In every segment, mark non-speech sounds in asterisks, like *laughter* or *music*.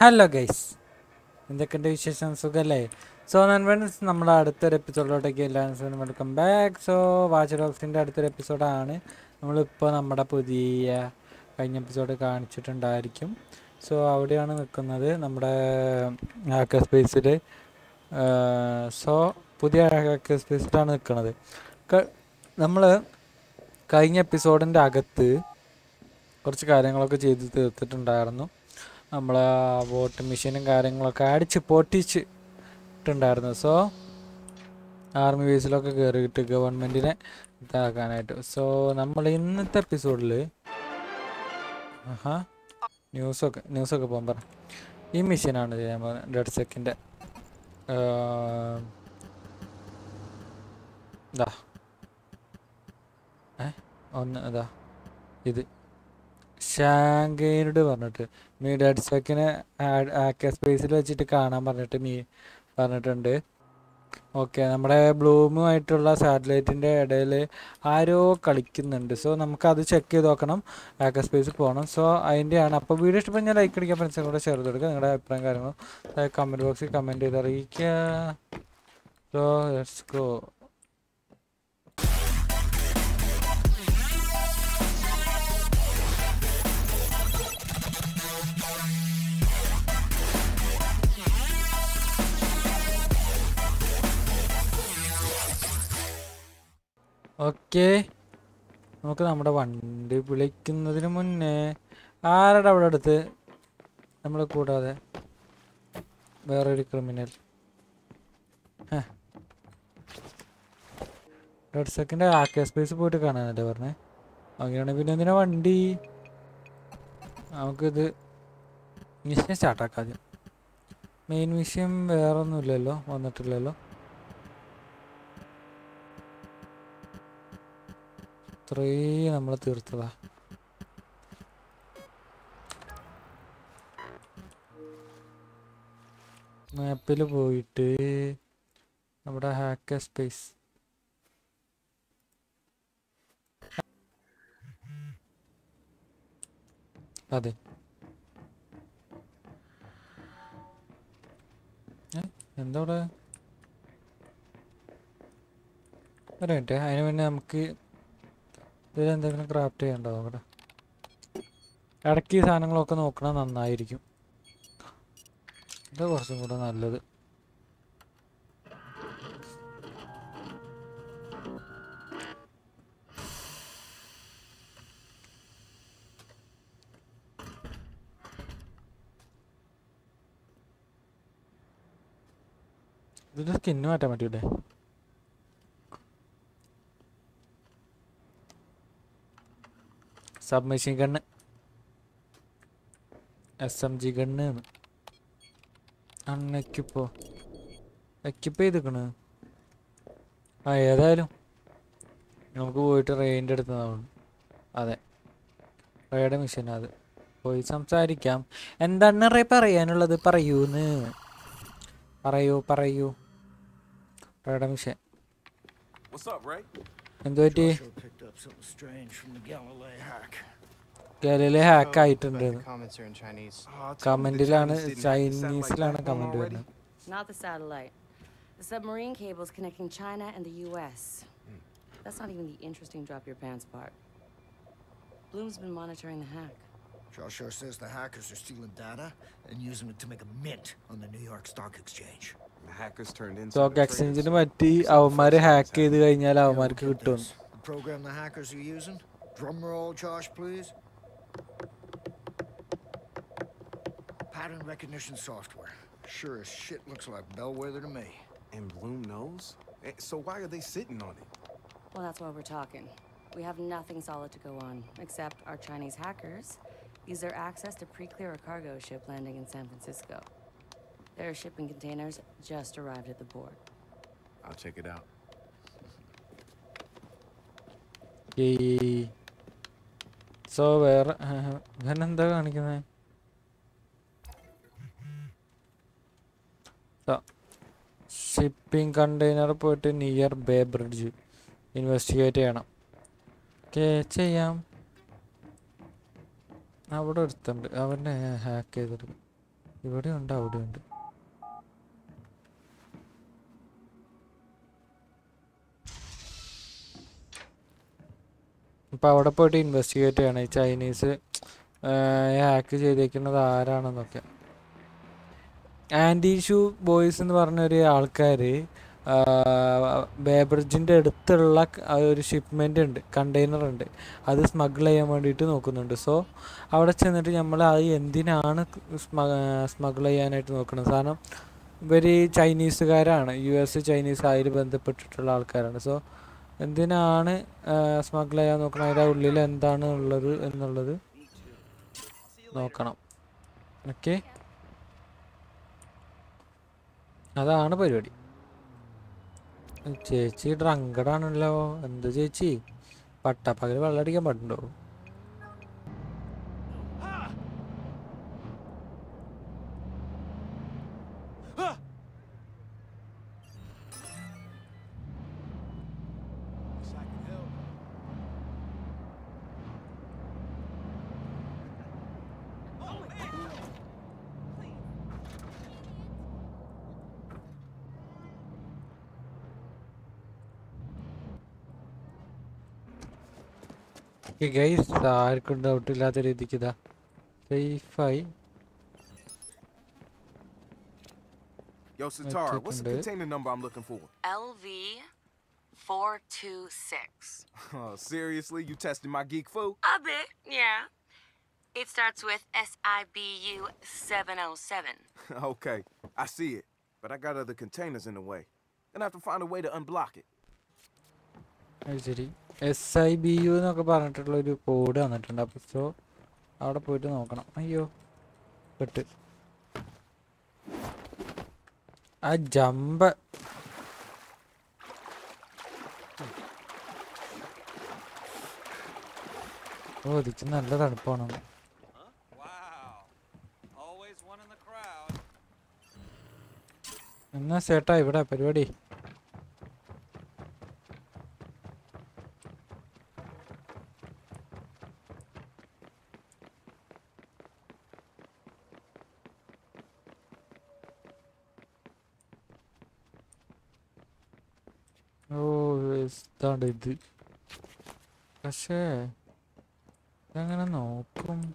Hello guys എന്തൊക്കെയുണ്ട് വിശേഷം? സുഖല്ലേ? സോ ഫ്രണ്ട്സ് നമ്മുടെ അടുത്തൊരു എപ്പിസോഡിലോട്ടേക്ക് എല്ലാവരും വെൽക്കം ബാക്ക് സോ വാച്ച് ഡോക്സിന്റെ അടുത്തൊരു എപ്പിസോഡാണ് നമ്മളിപ്പോൾ നമ്മുടെ പുതിയ കഴിഞ്ഞ എപ്പിസോഡ് കാണിച്ചിട്ടുണ്ടായിരിക്കും. സോ അവിടെയാണ് നിൽക്കുന്നത് നമ്മുടെ ഹാക്കർ സ്പേസിൽ സോ പുതിയ ഹാക്കർ സ്പേസിലാണ് നിൽക്കുന്നത്. നമ്മൾ കഴിഞ്ഞ എപ്പിസോഡിന്റെ അകത്ത് കുറച്ച് കാര്യങ്ങളൊക്കെ ചെയ്ത് തീർത്തിട്ടുണ്ടായിരുന്നു. നമ്മൾ വോട്ട് മെഷീനും കാര്യങ്ങളൊക്കെ അടിച്ച് പൊട്ടിച്ചിട്ടുണ്ടായിരുന്നു. സോ ആർമി ബേസിലൊക്കെ കയറിയിട്ട് ഗവൺമെന്റിനെ ഇതാക്കാനായിട്ട്. സോ നമ്മൾ ഇന്നത്തെ എപ്പിസോഡിൽ ആഹാ ന്യൂസൊക്കെ ന്യൂസൊക്കെ പോകാൻ പറ. ഈ മെഷീനാണ് ചെയ്യാൻ പോകുന്നത് ഡെഡ് സെക്കിന്റെ ഇതാ ഏ ഒന്ന് ഇതാ ഇത്. ഷാങ്കൈനോട് പറഞ്ഞിട്ട്. മീ ഡാഡ് സെക്കിനെ ആക്ക സ്പേസിൽ വെച്ചിട്ട് കാണാൻ പറഞ്ഞിട്ട് മീ പറഞ്ഞിട്ടുണ്ട്. ഓക്കെ നമ്മുടെ ബ്ലൂമുമായിട്ടുള്ള സാറ്റലൈറ്റിന്റെ ഇടയിൽ ആരോ കളിക്കുന്നുണ്ട്. സോ നമുക്കത് ചെക്ക് ചെയ്ത് നോക്കണം. ആക്ക സ്പേസിൽ പോകണം. സോ അതിന്റെയാണ്. അപ്പോൾ വീഡിയോ ഇഷ്ടപ്പെട്ട് ഞാൻ ലൈക്ക് അടിക്കാൻ ഫ്രണ്ട്സിനും കൂടെ ഷെയർ കൊടുക്കുക. നിങ്ങളുടെ അഭിപ്രായം കാര്യങ്ങളും കമന്റ് ബോക്സിൽ കമന്റ് ചെയ്ത് അറിയിക്കുക. So let's go. ഓക്കെ. നമുക്ക് നമ്മുടെ വണ്ടി വിളിക്കുന്നതിന് മുന്നേ ആരുടെ അവിടെ അടുത്ത്? നമ്മൾ കൂടാതെ വേറൊരു ക്രിമിനൽ റെഡ് സെക്കൻഡ് ആക്കെ സ്പേസ് പോയിട്ട് കാണാനല്ലേ പറഞ്ഞേ? അങ്ങനെയാണെങ്കിൽ പിന്നെ എന്തിനാ വണ്ടി? നമുക്കിത് മിഷൻ സ്റ്റാർട്ടാക്കാം ആദ്യം. മെയിൻ വിഷയം വേറൊന്നുമില്ലല്ലോ വന്നിട്ടില്ലല്ലോ. ഇത്രയും നമ്മൾ തീർത്തതാ. മാപ്പിൽ പോയിട്ട് നമ്മുടെ ഹാക്കർ സ്പേസ് അതെ. എന്താ അവിടെ? ഒരു മിനിറ്റ് അതിന് മുന്നേ നമുക്ക് ഇതിൽ എന്തെങ്കിലും ക്രാഫ്റ്റ് ചെയ്യണ്ടോ? അവിടെ. ഇടയ്ക്ക് ഈ സാധനങ്ങളൊക്കെ നോക്കണ നന്നായിരിക്കും. ഇത് കുറച്ചും കൂടെ നല്ലത്. ഇതിന്റെ സ്കിന്ന് മാറ്റാൻ പറ്റൂലേ? Submachine gun S M G gun അന്ന് എക്യുപ്പോ എക്യുപ്പ് ചെയ്തിക്കണ്. ആ ഏതായാലും നമുക്ക് പോയിട്ട് റെയിന്റെ നിന്നാണ് അതെ. റേയുടെ മിഷൻ അത്. പോയി സംസാരിക്കാം. എന്താണ് റേ പറയാനുള്ളത്? പറയൂന്ന്. പറയൂ പറയൂ. റേയുടെ മിഷൻ What's up, Ray? എന്തു പറ്റി Joshua picked up something strange from the Galilei hack. Galilei hack ആയിട്ടുണ്ട് But the comments are in Chinese. Oh, tell me the കമന്റിലാണ് Chinese didn't hack the satellite ചൈനീസിലാണ് backbone comment already? വരുന്നത് Not the satellite. The submarine cables connecting China and the US. That's not even the interesting drop your pants part. Bloom's been monitoring the hack. Joshua says the hackers are stealing data and using it to make a mint on the New York Stock Exchange. The hackers turned into stock എക്സ്ചേഞ്ചിന് പറ്റി അവന്മാര് hack ചെയ്ത് കഴിഞ്ഞാൽ അവന്മാർക്ക് Get കിട്ടും this. The program the hackers are using? Drum roll, Josh, please. Pattern recognition software. Sure as shit looks like Bellwether to me. And Bloom knows? Eh, So why are they sitting on it? Well, that's why we're talking. We have nothing solid to go on, except our Chinese hackers use their access to pre-clear a cargo ship landing in San Francisco. Their shipping containers just arrived at the port. I'll check it out. So വേറെ ഇവനെന്താ കാണിക്കുന്നത് shipping container പോയിട്ട് near bay bridge investigate ചെയ്യണം. Okay ചെയ്യാം. അവിടെ ഒരുത്തുണ്ട്. അവനെ hack ചെയ്തിട്ട് ഇവിടെ ഉണ്ട് അവിടെ ഉണ്ട് ഇപ്പൊ അവിടെ പോയിട്ട് ഇൻവെസ്റ്റിഗേറ്റ് ചെയ്യണം. ഈ ചൈനീസ് ഹാക്ക് ചെയ്തേക്കുന്നത് ആരാണെന്നൊക്കെ. ആന്റി ഷൂ ബോയ്സ് എന്ന് പറഞ്ഞൊരു ആൾക്കാർ ബേബ്രിഡ്ജിന്റെ അടുത്തുള്ള ഒരു ഷിപ്മെന്റ് ഉണ്ട് കണ്ടെയ്നർ ഉണ്ട്. അത് സ്മഗിൾ ചെയ്യാൻ വേണ്ടിയിട്ട് നോക്കുന്നുണ്ട്. സോ അവിടെ ചെന്നിട്ട് നമ്മൾ അത് എന്തിനാണ് സ്മഗിൾ ചെയ്യാനായിട്ട് നോക്കുന്നത്? കാരണം ഇവർ ചൈനീസുകാരാണ്. യു എസ് ചൈനീസ് അതിൽ ബന്ധപ്പെട്ടിട്ടുള്ള ആൾക്കാരാണ്. സോ എന്തിനാണ് സ്മഗിൾ ചെയ്യാൻ നോക്കണം അതിന്റെ ഉള്ളിൽ എന്താണ് ഉള്ളത് എന്നുള്ളത് നോക്കണം. ഓക്കെ? അതാണ് പരിപാടി. ചേച്ചി ഡ്രങ്കഡാണല്ലോ. എന്ത് ചേച്ചി? പട്ടപ്പകൽ വെള്ളം അടിക്കാൻ പാടുണ്ടോ ഗൈസ് ആർക്കും ഡൗട്ട് ഇല്ലാത്ത രീതിക്ക് ഇതാ സേഫായി Yo, Satara, what's the Chicken container number I'm looking for? LV 426. *laughs* Oh, seriously? You testing my geek foo? A bit, yeah. It starts with SIBU 707. *laughs* okay, I see it. But I got other containers in the way. Gonna have to find a way to unblock it. അത് ശരി S I B U എന്നൊക്കെ പറഞ്ഞിട്ടുള്ള ഒരു code വന്നിട്ടുണ്ട്. അപ്പോൾ so അവിടെ പോയിട്ട് നോക്കണം. അയ്യോ പെട്ട്. ആ ജമ്പ് ഓ ഇതിക്ക് നല്ല തണുപ്പാണ്. എന്നാ ചേട്ടാ ഇവിടെ പരിപാടി ഓ ഇതാണ് ഇത്. പക്ഷേ ഇതങ്ങനെ നോക്കും.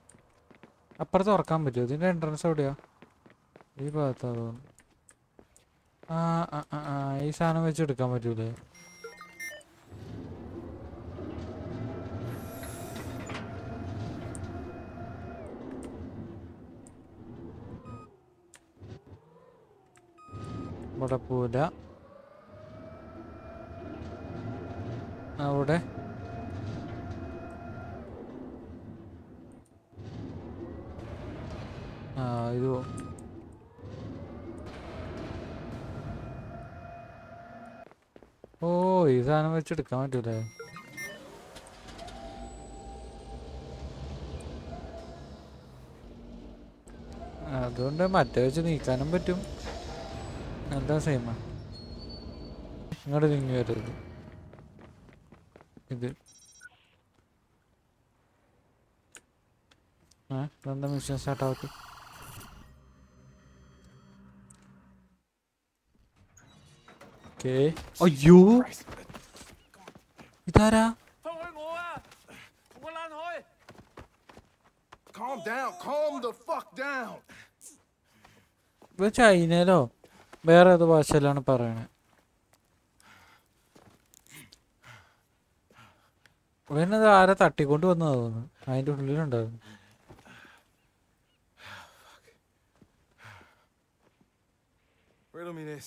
അപ്പുറത്ത് തുറക്കാൻ പറ്റുമോ? ഇതിന്റെ എൻട്രൻസ് എവിടെയാ? ഈ ഭാഗത്താ തോന്നുന്നു. ആ, ആ ഈ സാധനം വെച്ച് എടുക്കാൻ പറ്റൂലേ? ഇവിടെ പോല അവിടെ. ആ ഇത് ഓ ഈ സാധനം വെച്ചെടുക്കാൻ പറ്റൂലേ? അതുകൊണ്ട് മറ്റേ വെച്ച് നീക്കാനും പറ്റും. എന്താ സെയിമാ ഇങ്ങോട്ട് നീങ്ങി വരരുത്. ഇത്. ആ ഇതെന്താ മിഷൻ സ്റ്റാർട്ട് ആവട്ടെ ഓക്കേ. അയ്യോ. ഇതാരാ? Calm down. Calm the fuck down. ഇത് ചൈനയിലോ? വേറെ ഏതോ ഭാഷയിലാണ് പറയണേ? ഇവനത് ആരെ തട്ടിക്കൊണ്ട് വന്നതാ തോന്നുന്നു അതിന്റെ ഉള്ളിലുണ്ടായിരുന്നു Riddle me this.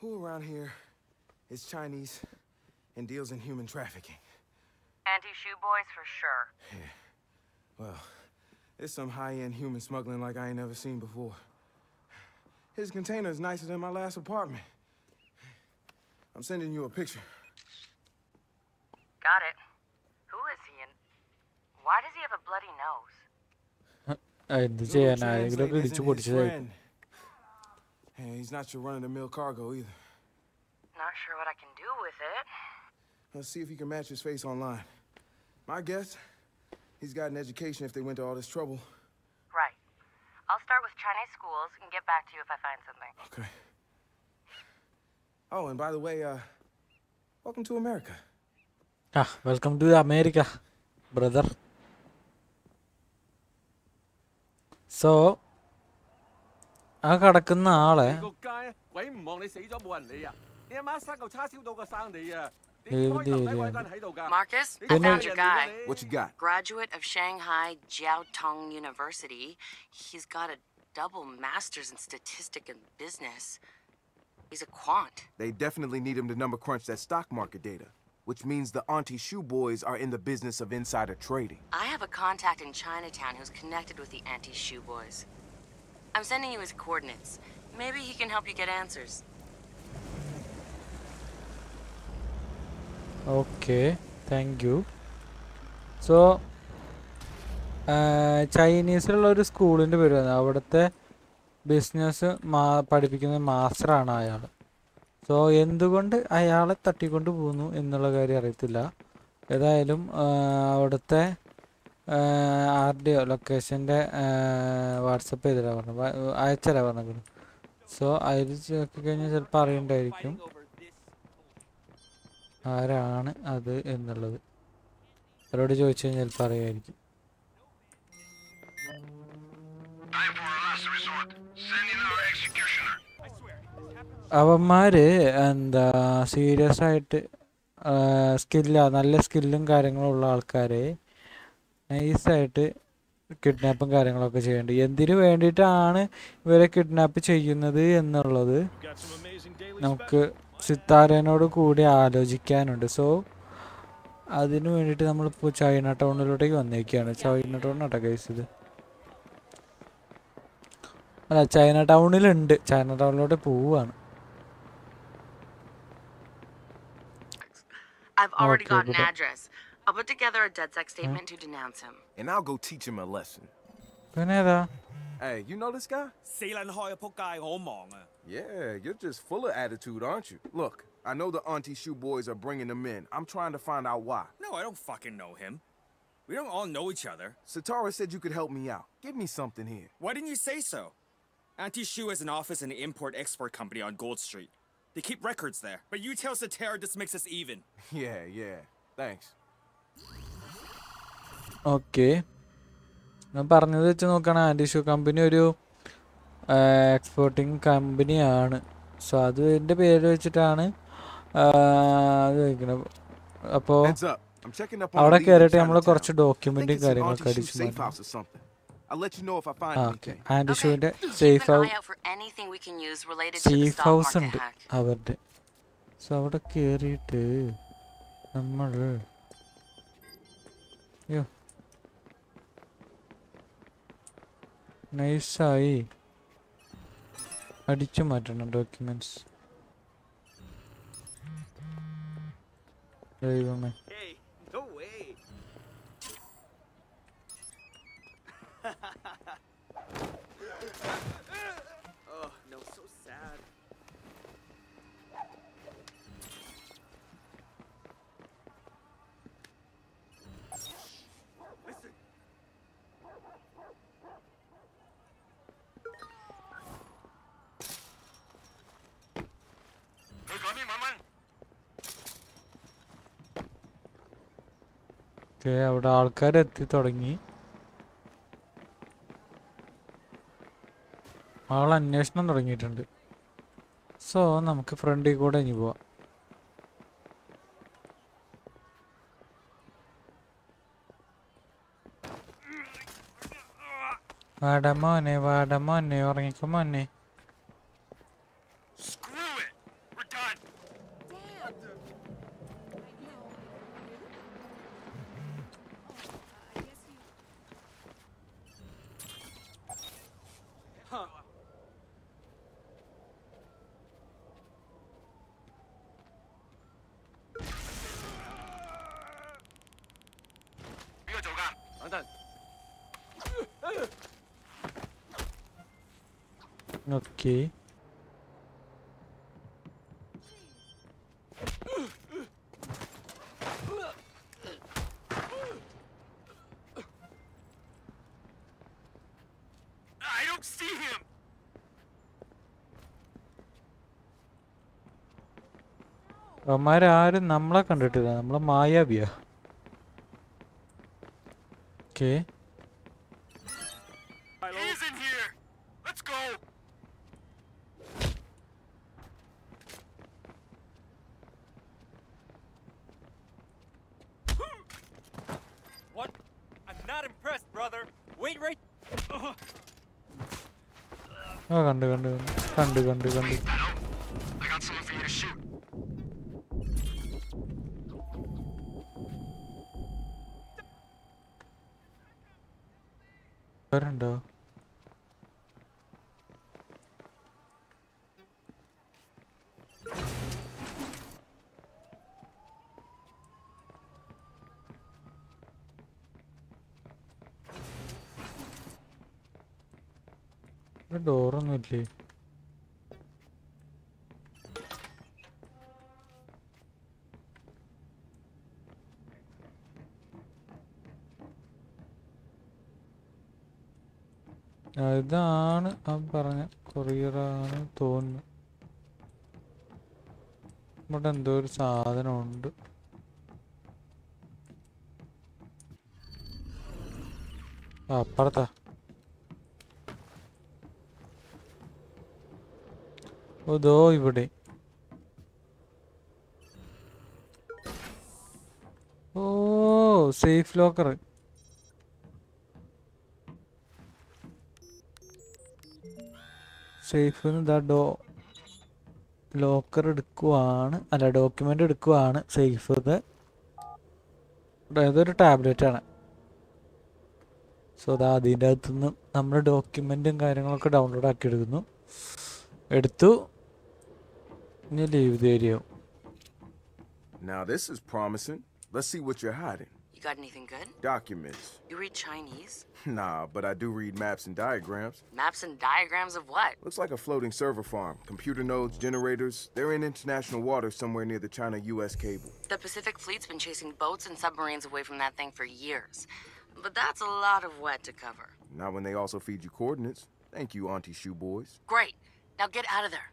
Who around here is Chinese and deals in human trafficking? Anti shoe boys for sure. Well, it's some high-end human smuggling like I ain't never seen before. His container is nicer than my last apartment. I'm sending you a picture. bloody nose. I did na regularly dichu podichu. And he's not your run-of-the-mill cargo either. Not sure what I can do with it. Let's see if he can match his face online. My guess, he's got an education if they went to all this trouble. Right. I'll start with Chinese schools and get back to you if I find something. Okay. Oh, and by the way, uh, welcome to America. Ah, welcome to America, brother. So ആ കടക്കുന്ന ആളെ Marcus, I found your guy. What you got? Graduate of Shanghai Jiao Tong University. He's got a double master's in statistic and business. He's a quant. They definitely need him to number crunch that stock market data which means the Auntie Shoe Boys are in the business of insider trading. I have a contact in Chinatown who's connected with the anti shoe boys. I'm sending you his coordinates. Maybe he can help you get answers. Okay thank you so ചൈനീസിലുള്ള ഒരു സ്കൂളിൻ്റെ പേര് വന്നത് അവിടുത്തെ business മാ പഠിപ്പിക്കുന്ന മാസ്റ്ററാണ് അയാൾ so എന്തുകൊണ്ട് അയാളെ തട്ടിക്കൊണ്ട് പോകുന്നു എന്നുള്ള കാര്യം അറിയത്തില്ല. ഏതായാലും അവിടുത്തെ ഒ ലൊക്കേഷന്റെ വാട്സപ്പ് ചെയ്തില്ല പറഞ്ഞു അയച്ചല്ല പറഞ്ഞത്. സോ അതിൽ നോക്കി കഴിഞ്ഞാൽ ചിലപ്പോൾ അറിയണ്ടായിരിക്കും. ആരാണ് അത് എന്നുള്ളത്. അവരോട് ചോദിച്ചു കഴിഞ്ഞാൽ ചിലപ്പോൾ അറിയായിരിക്കും. അവന്മാര് എന്താ സീരിയസ് ആയിട്ട് സ്കില്ല നല്ല സ്കില്ലും കാര്യങ്ങളും ഉള്ള ആൾക്കാരെ നൈസായിട്ട് കിഡ്നാപ്പും കാര്യങ്ങളൊക്കെ ചെയ്യേണ്ടത് എന്തിനു വേണ്ടിയിട്ടാണ് ഇവരെ കിഡ്നാപ്പ് ചെയ്യുന്നത് എന്നുള്ളത് നമുക്ക് സിത്താരനോട് കൂടി ആലോചിക്കാനുണ്ട്. സോ അതിനു വേണ്ടിയിട്ട് നമ്മളിപ്പോൾ ചൈന ടൗണിലോട്ടേക്ക് വന്നേക്കാണ്. ചൈന ടൗണിനാട്ടോ കേസ് ഇത്. അല്ല ചൈന ടൗണിലുണ്ട്. ചൈന ടൗണിലോട്ട് പോവാണ്. I've oh, already okay, got an address. I'll put together a dead sex statement to denounce him. And I'll go teach him a lesson. Canada. Hey, you know this guy? Yeah, you're just full of attitude, aren't you? Look, I know the auntie shoe boys are bringing him in. I'm trying to find out why. No, I don't fucking know him. We don't all know each other. Satara said you could help me out. Give me something here. Why didn't you say so? Auntie Shu has an office in the import-export company on Gold Street. They keep records there. But you tell Satara this makes us even. Yeah, yeah. Thanks. Okay ഞാൻ പറഞ്ഞത് വെച്ച് നോക്കുകയാണെങ്കിൽ auntie Shu company ഒരു exporting കമ്പനിയാണ് so അതിന്റെ പേര് വെച്ചിട്ടാണ് അത് വയ്ക്കുന്നത് അപ്പോൾ Heads up. I'm checking up on അവിടെ കയറിയിട്ട് നമ്മൾ. കുറച്ച് it's കാര്യങ്ങളൊക്കെ അടിച്ചു I'll let you know if I find okay. Okay anything. Okay. And Keep safe safe house eye out for anything we can use related to the safe house ഉണ്ട്. അവരുടെ so അവിടെ കയറിയിട്ട് നമ്മൾ യോ നൈസായി അടിച്ചു മാറ്റണം ഡോക്യുമെന്റ്സ് ദൈവമേ Hey, ഓക്കെ അവിടെ ആൾക്കാർ എത്തി തുടങ്ങി. ആൾ അന്വേഷണം തുടങ്ങിയിട്ടുണ്ട്. സോ നമുക്ക് ഫ്രണ്ടിൽ കൂടെ ഇനി പോവാം. വാട മോനെ വാട Ok. അവന്മാരാരും നമ്മളെ കണ്ടിട്ടില്ല. നമ്മളെ മായാവിയാ. ഓക്കേ കണ്ടു കണ്ടു കണ്ടു. കണ്ടു I ഇതാണ് ആ പറഞ്ഞ കൊറിയറാണ് തോന്നുന്നു. ഇവിടെ എന്തോ ഒരു സാധനമുണ്ട്. അപ്പുറത്താ. ഇതോ ഇവിടെ. ഓ സേഫ് ലോക്കർ സേഫ് ഇതാ ഡോ ലോക്കർ എടുക്കുവാണ്. അല്ല ഡോക്യുമെന്റ് എടുക്കുവാണ് സേഫ് ഇത് ഇതൊരു ടാബ്ലറ്റ് ആണ്. സോ അതാ അതിന്റെ അകത്തുനിന്ന് നമ്മൾ ഡോക്യുമെന്റും കാര്യങ്ങളൊക്കെ ഡൗൺലോഡ് ആക്കി എടുക്കുന്നു. എടുത്തു. ഇനി ലീവ് തരുമോ Now this is promising. Let's see what you're hiding. You got anything good? Documents. You read Chinese? *laughs* Nah, but I do read maps and diagrams. Maps and diagrams of what? Looks like a floating server farm. Computer nodes, generators. They're in international waters somewhere near the China US cable. The Pacific Fleet's been chasing boats and submarines away from that thing for years. But that's a lot of wet to cover. Not when they also feed you coordinates. Thank you, Auntie Shoe Boys. Great. Now get out of there.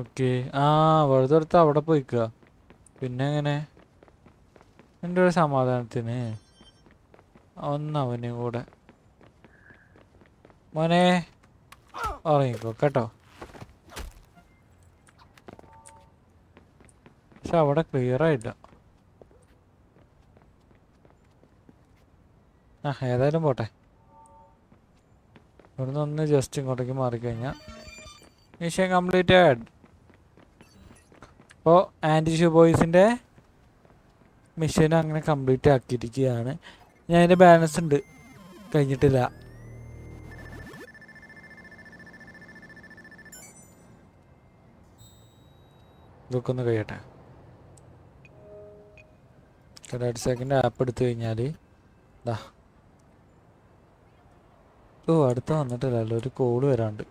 Okay ആ വെറുതെ എടുത്ത് അവിടെ പോയിക്കുക പിന്നെ എങ്ങനെ എന്റെ ഒരു സമാധാനത്തിന്? ഒന്ന് അവനും കൂടെ. മോനെ ഉറങ്ങിക്കോ കേട്ടോ? പക്ഷെ അവിടെ ക്ലിയർ ആയില്ല. ആ ഏതായാലും പോട്ടെ. ഇവിടുന്ന് ഒന്ന് ജസ്റ്റ് ഇങ്ങോട്ടേക്ക് മാറിക്കഴിഞ്ഞാൽ മിഷൻ കംപ്ലീറ്റഡ് അപ്പോൾ ആന്റി ഷൂ ബോയ്സിന്റെ മിഷൻ അങ്ങനെ കംപ്ലീറ്റ് ആക്കിയിരിക്കുകയാണ്. ഞാൻ അതിന്റെ ബാലൻസ് ഉണ്ട്. കഴിഞ്ഞിട്ടില്ല. ഇതൊക്കെ ഒന്ന് കഴിയട്ടെ. കടാട്ട് സെക്കൻഡ് ആപ്പ് എടുത്തു കഴിഞ്ഞാൽ ഇതാ ഓ അടുത്ത വന്നിട്ടില്ലല്ലോ ഒരു കോൾ വരാണ്ട്.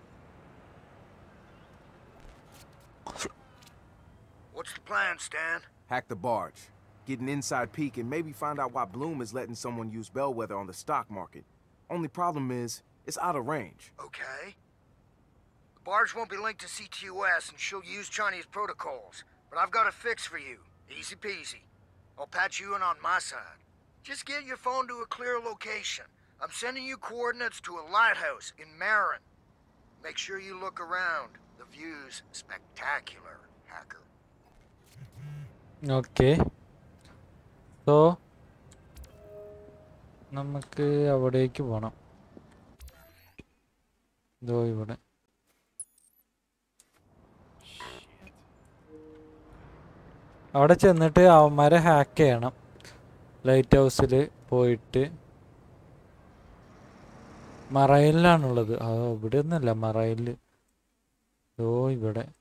What's the plan, Stan? Hack the barge. get an inside peek, and maybe find out why Bloom is letting someone use Bellwether on the stock market. Only problem is, it's out of range. Okay. The barge won't be linked to CTUS, and she'll use Chinese protocols. But I've got a fix for you. Easy peasy. I'll patch you in on my side. Just get your phone to a clear location. I'm sending you coordinates to a lighthouse in Marin. Make sure you look around. The view's spectacular, hacker. Okay. So നമുക്ക് അവിടേക്ക് പോണം. ഇതോ ഇവിടെ. അവിടെ ചെന്നിട്ട് അവന്മാരെ hack ചെയ്യണം. Light ഹൗസിൽ പോയിട്ട്. മറയിലാണുള്ളത് ആ ഇവിടെ ഒന്നുമല്ല മറയിൽ ഓ ഇവിടെ.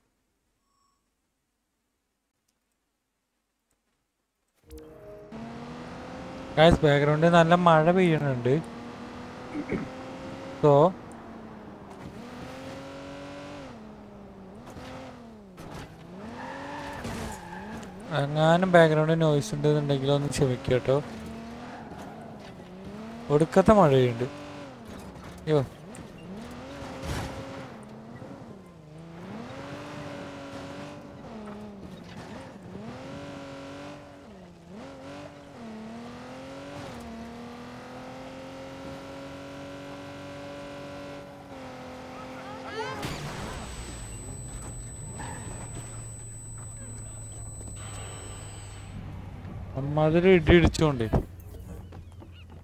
ഗായ്സ് ബാക്ക്ഗ്രൗണ്ടിൽ നല്ല മഴ പെയ്യുന്നുണ്ട് സോ എങ്ങാനും ബാക്ക്ഗ്രൗണ്ടിൽ നോയ്സ് ഉണ്ടെന്നുണ്ടെങ്കിൽ ഒന്ന് ക്ഷമിക്കട്ടോ കേട്ടോ. ഒടുക്കത്തെ മഴയുണ്ട്. അയ്യോ. മധുര ഇടി ഇടിച്ചോണ്ടേ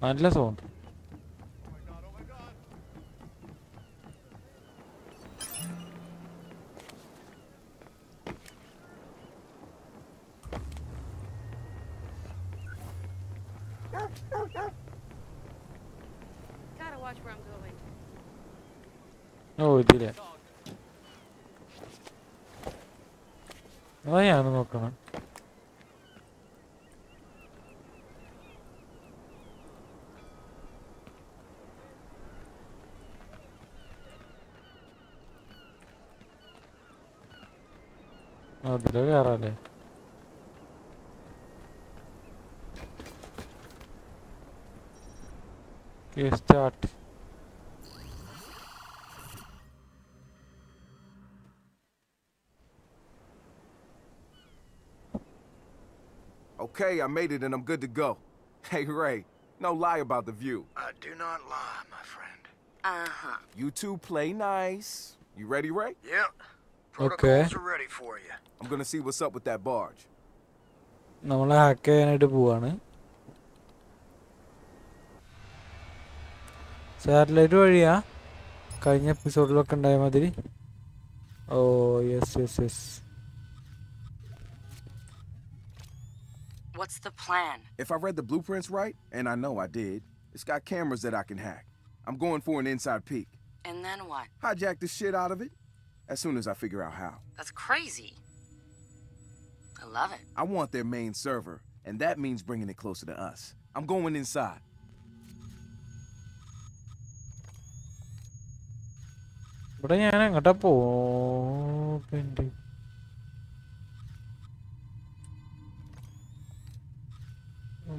നല്ല sound Gotta watch where I'm going. ഓ ഇതിലെ അതാ ഞാൻ നോക്കണം അതില് കയറാല്ലേ start Okay, I made it and I'm good to go. *laughs* Hey, Ray, no lie about the view. I do not lie, my friend. Uh-huh. You two play nice. You ready, Ray? Yep. Okay. Protocols are ready for you. I'm gonna see what's up with that barge. നമ്മൾ hack ചെയ്യാനായിട്ട് പോവാണ് satellite വഴിയാ കഴിഞ്ഞ എപ്പിസോഡിലൊക്കെ ഉണ്ടായ മാതിരി ഓ yes yes yes What's the plan? If I read the blueprints right, and I know I did, it's got cameras that I can hack. I'm going for an inside peek. And then what? Hijack the shit out of it as soon as I figure out how. That's crazy. I love it. I want their main server, and that means bringing it closer to us. I'm going inside. ഇവിടെ ഞാൻ എങ്ങോട്ടാ പോകണ്ട്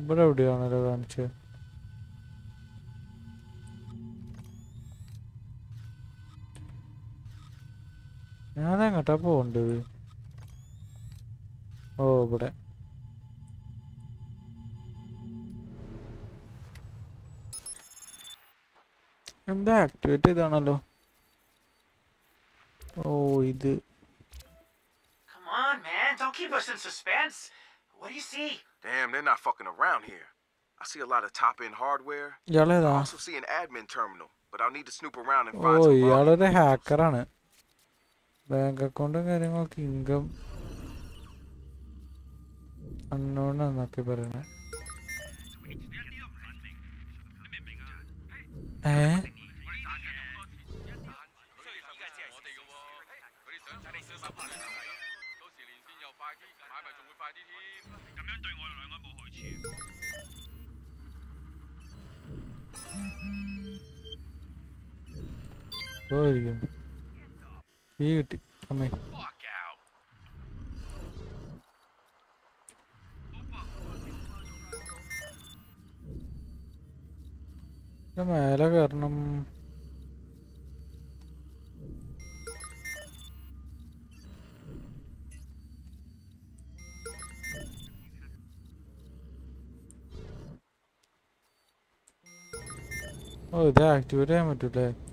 ഇവിടെ എവിടെയാണല്ലോ കാണിച്ചത് ഞാൻ പോണ്ടത് ഓ ഇവിടെ എന്താ activate ചെയ്താണല്ലോ ഓ ഇത് Come on, man. Don't keep us in suspense. What do you see? Damn, they're not fucking around here. I see a lot of top end hardware. I also see an admin terminal, but I'll need to snoop around and oh find some. login. ഇയാളൊരു ഹാക്കറാണ് bank അക്കൗണ്ടും കാര്യങ്ങളൊക്കെ income unknown എന്നൊക്കെ പറയണേ. ഏ? പോയിരിക്കും ഈ കിട്ടി. അമ്മേ. മേലെ കയറണം. ഓ ഇത് ആക്ടിവേറ്റ് ചെയ്യാൻ പറ്റൂലേ?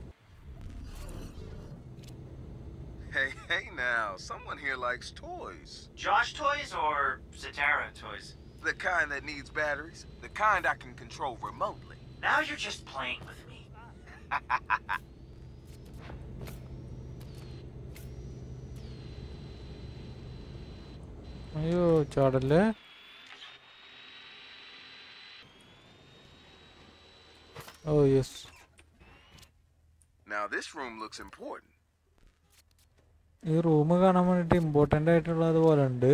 likes toys. Josh toys or Zatara toys? The kind that needs batteries, the kind I can control remotely. Now you're just playing with me. *laughs* അയ്യോ ചാടല്ലേ ഓ yes Now this room looks important. ഈ room കാണാൻ വേണ്ടിട്ട് important ആയിട്ടുള്ളത് പോലെ ഉണ്ട്.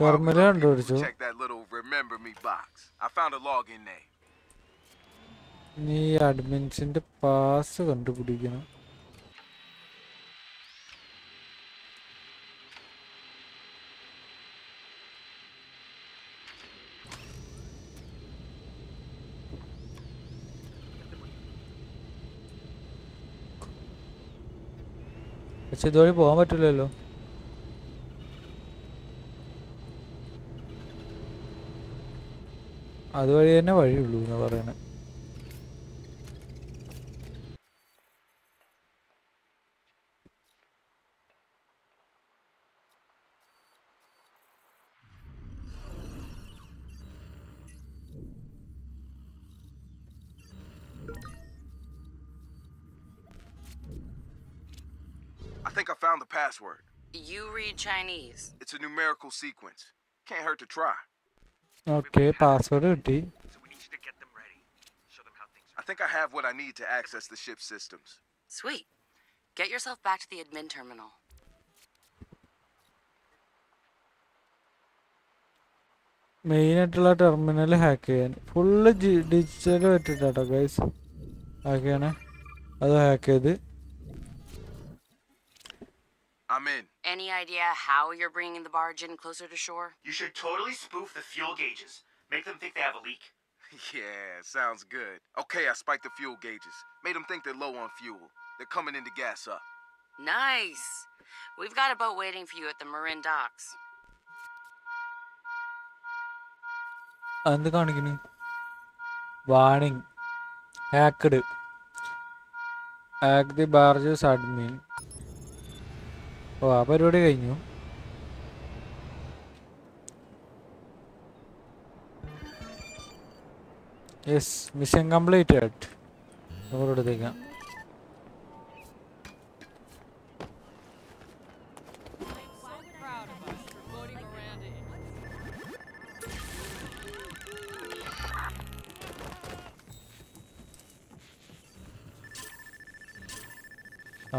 Formula കണ്ടുപിടിച്ചു നീ അഡ്മിൻസിന്റെ pass കണ്ടുപിടിക്കണം. പക്ഷെ ഇതുവഴി പോകാൻ പറ്റില്ലല്ലോ. അതുവഴി തന്നെ വഴിയുള്ളൂ എന്ന് പറയണേ Chinese. It's a numerical sequence. Can't hurt to try. Okay password കിട്ടി So we need you to get them ready. Show them how things I think I have what I need to access the ship's systems. Sweet. Get yourself back to the admin terminal. Main ആയിട്ടുള്ള terminal hack ചെയ്യാൻ full digital പറ്റിട്ടാട്ടോ guys hack ചെയ്യണേ അത് hack ചെയ്ത് I'm in. Any idea how you're bringing the barge in closer to shore? You should totally spoof the fuel gauges. Make them think they have a leak. *laughs* Yeah, sounds good. Okay, I spiked the fuel gauges. Made them think they're low on fuel. They're coming in to gas up. Nice. We've got a boat waiting for you at the Marin docks. എന്ത് കാണിക്കണ് warning hacked hack the barges admin ഓ ആ പരിപാടി കഴിഞ്ഞു. Yes mission complete ആയിട്ട് നമ്മളെടുത്തേക്കാം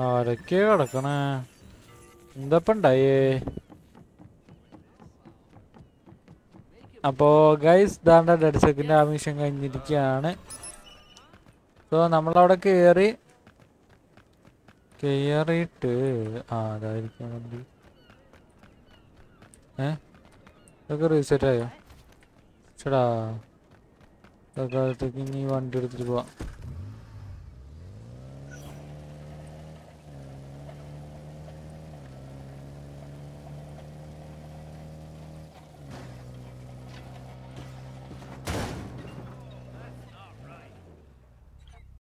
ആരൊക്കെ കിടക്കണേ. എന്തപ്പം ഉണ്ടായേ അപ്പോ guys ദാണ്ട ഡെഡ് സെക്കൻഡ് ആ കഴിഞ്ഞിരിക്കുകയാണ് സോ നമ്മളവിടെ കയറി കയറിയിട്ട് ആ അതായിരിക്കും വണ്ടി. ഏ? ഇതൊക്കെ റീസെറ്റ് ആയോ? ചേടാ തൽക്കാലത്തേക്ക് ഇനി വണ്ടി എടുത്തിട്ട് പോവാം.